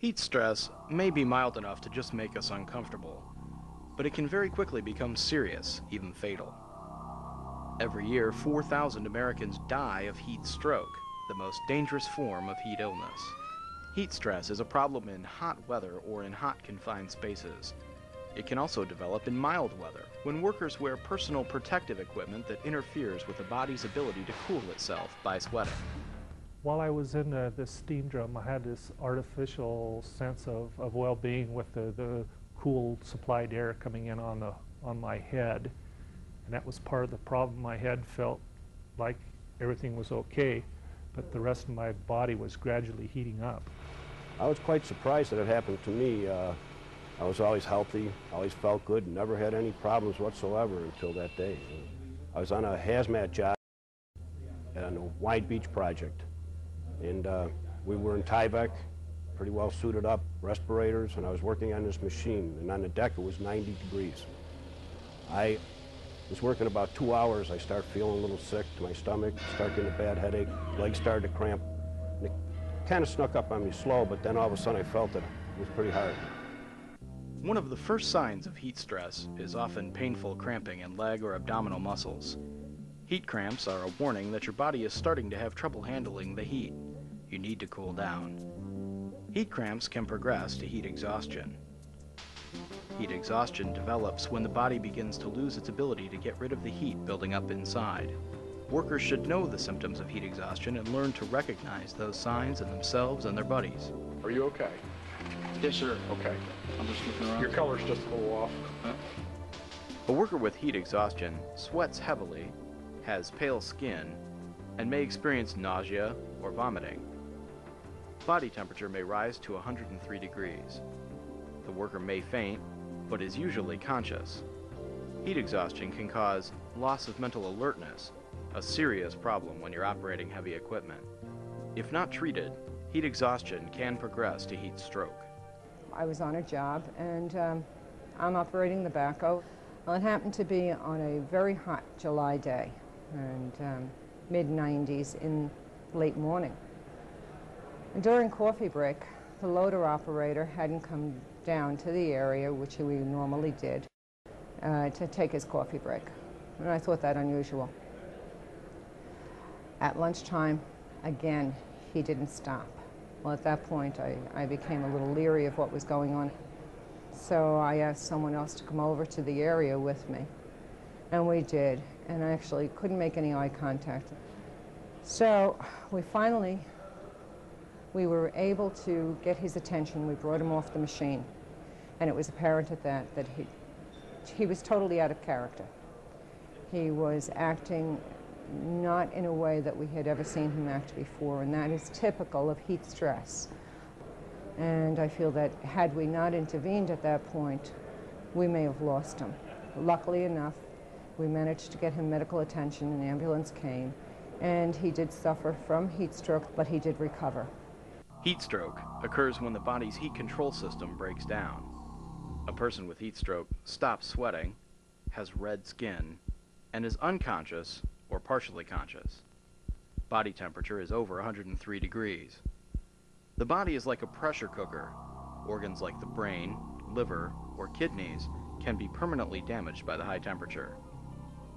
Heat stress may be mild enough to just make us uncomfortable, but it can very quickly become serious, even fatal. Every year, 4,000 Americans die of heat stroke, the most dangerous form of heat illness. Heat stress is a problem in hot weather or in hot confined spaces. It can also develop in mild weather, when workers wear personal protective equipment that interferes with the body's ability to cool itself by sweating. While I was in uh, this steam drum, I had this artificial sense of, of well-being with the, the cool supplied air coming in on, the, on my head. And that was part of the problem. My head felt like everything was okay, but the rest of my body was gradually heating up. I was quite surprised that it happened to me. Uh, I was always healthy, always felt good, never had any problems whatsoever until that day. I was on a hazmat job on a Wide Beach project. And uh, we were in Tyvek, pretty well suited up, respirators, and I was working on this machine. And on the deck, it was 90 degrees. I was working about two hours. I started feeling a little sick to my stomach, started getting a bad headache, legs started to cramp. And it kind of snuck up on me slow, but then all of a sudden I felt it. It was pretty hard. One of the first signs of heat stress is often painful cramping in leg or abdominal muscles. Heat cramps are a warning that your body is starting to have trouble handling the heat. You need to cool down. Heat cramps can progress to heat exhaustion. Heat exhaustion develops when the body begins to lose its ability to get rid of the heat building up inside. Workers should know the symptoms of heat exhaustion and learn to recognize those signs in themselves and their buddies. Are you okay? Yes, sir. Okay. I'm just looking around. Your color's just a little off. A worker with heat exhaustion sweats heavily, has pale skin, and may experience nausea or vomiting. Body temperature may rise to 103 degrees. The worker may faint, but is usually conscious. Heat exhaustion can cause loss of mental alertness, a serious problem when you're operating heavy equipment. If not treated, heat exhaustion can progress to heat stroke. I was on a job and um, I'm operating the backhoe. Well, it happened to be on a very hot July day and um, mid 90s in late morning. And during coffee break, the loader operator hadn't come down to the area, which he normally did, uh, to take his coffee break. And I thought that unusual. At lunchtime, again, he didn't stop. Well, at that point, I, I became a little leery of what was going on. So I asked someone else to come over to the area with me. And we did. And I actually couldn't make any eye contact. So we finally, we were able to get his attention. We brought him off the machine. And it was apparent at that that he, he was totally out of character. He was acting not in a way that we had ever seen him act before, and that is typical of heat stress. And I feel that had we not intervened at that point, we may have lost him. Luckily enough, we managed to get him medical attention, an ambulance came, and he did suffer from heat stroke, but he did recover. Heat stroke occurs when the body's heat control system breaks down. A person with heat stroke stops sweating, has red skin, and is unconscious or partially conscious. Body temperature is over 103 degrees. The body is like a pressure cooker. Organs like the brain, liver, or kidneys can be permanently damaged by the high temperature.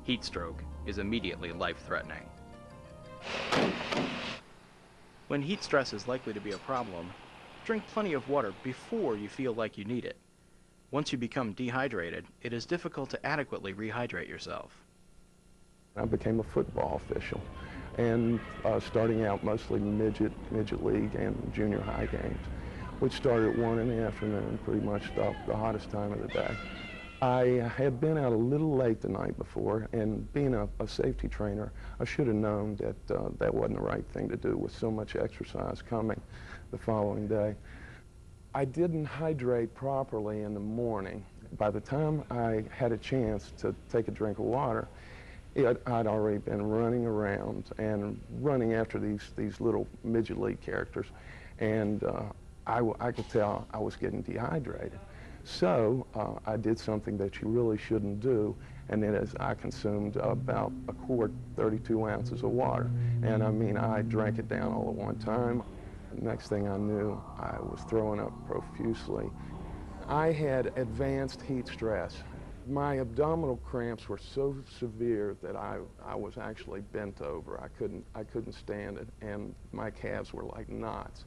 Heat stroke is immediately life-threatening. When heat stress is likely to be a problem, drink plenty of water before you feel like you need it. Once you become dehydrated, it is difficult to adequately rehydrate yourself. I became a football official and uh, starting out mostly midget, midget league and junior high games, which started at 1 in the afternoon, pretty much the, the hottest time of the day. I had been out a little late the night before, and being a, a safety trainer, I should have known that uh, that wasn't the right thing to do with so much exercise coming the following day. I didn't hydrate properly in the morning. By the time I had a chance to take a drink of water, it, I'd already been running around and running after these, these little midget league characters, and uh, I, I could tell I was getting dehydrated. So uh, I did something that you really shouldn't do, and that is I consumed about a quart, 32 ounces of water. And I mean, I drank it down all at one time. Next thing I knew, I was throwing up profusely. I had advanced heat stress. My abdominal cramps were so severe that I, I was actually bent over. I couldn't, I couldn't stand it, and my calves were like knots.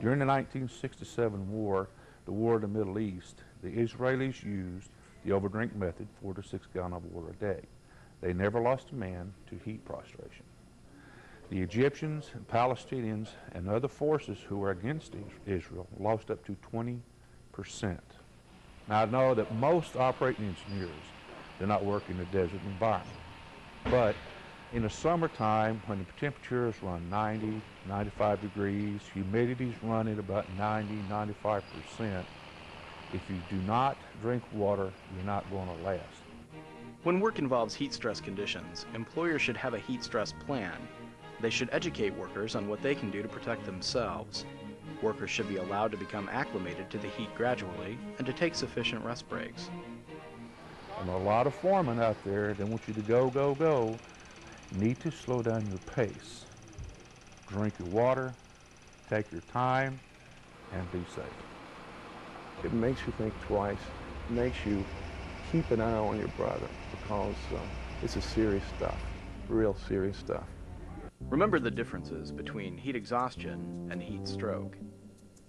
During the 1967 war, the war in the Middle East, the Israelis used the overdrink method, four to six gallon of water a day. They never lost a man to heat prostration. The Egyptians and Palestinians and other forces who were against Israel lost up to 20 percent. Now I know that most operating engineers do not work in a desert environment, but in the summertime when the temperatures run 90, 95 degrees, humidity's running about 90, 95 percent, if you do not drink water, you're not going to last. When work involves heat stress conditions, employers should have a heat stress plan. They should educate workers on what they can do to protect themselves. Workers should be allowed to become acclimated to the heat gradually and to take sufficient rest breaks. And a lot of foremen out there, they want you to go, go, go. You need to slow down your pace. Drink your water, take your time, and be safe. It makes you think twice, it makes you keep an eye on your brother because uh, it's a serious stuff, real serious stuff. Remember the differences between heat exhaustion and heat stroke.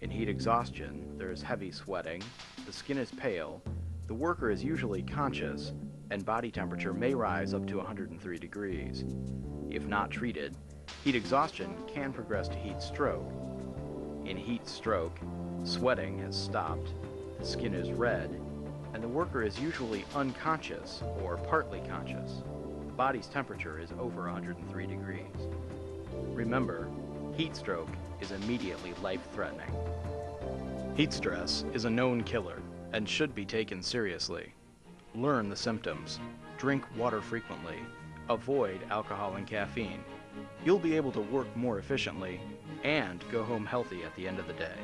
In heat exhaustion, there is heavy sweating, the skin is pale, the worker is usually conscious, and body temperature may rise up to 103 degrees. If not treated, heat exhaustion can progress to heat stroke. In heat stroke, sweating has stopped, the skin is red, and the worker is usually unconscious or partly conscious. The body's temperature is over 103 degrees. Remember, heat stroke is immediately life-threatening. Heat stress is a known killer and should be taken seriously. Learn the symptoms, drink water frequently, avoid alcohol and caffeine. You'll be able to work more efficiently and go home healthy at the end of the day.